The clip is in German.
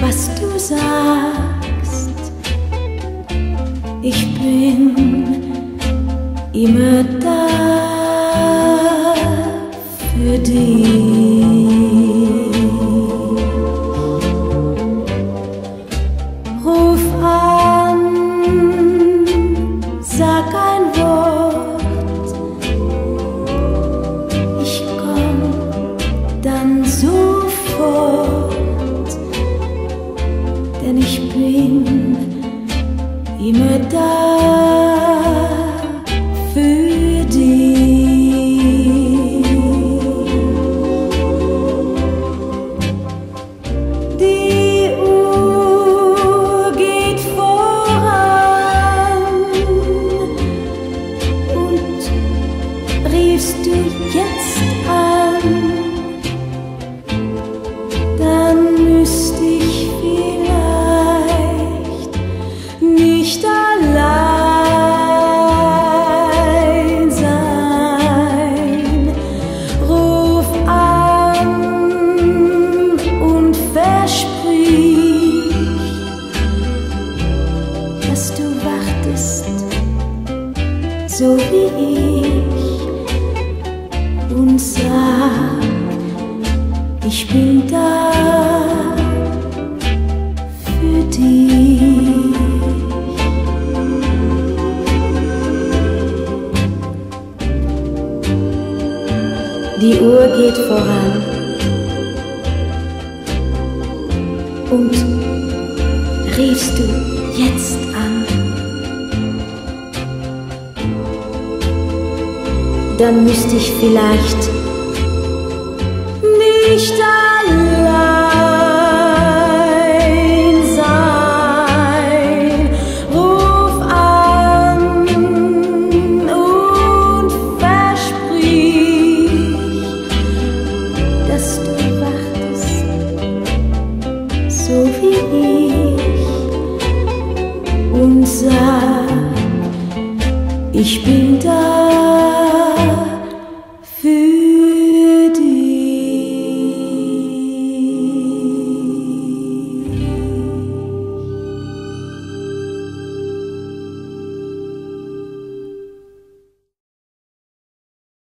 was du sagst. Ich bin immer da für dich. Ruf an, sag ein Wort. Ich komm dann sofort. Immer da für du wartest, so wie ich, und sag, ich bin da für dich. Die Uhr geht voran und dann müsste ich vielleicht nicht allein sein. Ruf an und versprich, dass du wartest, so wie ich, und sag, ich bin da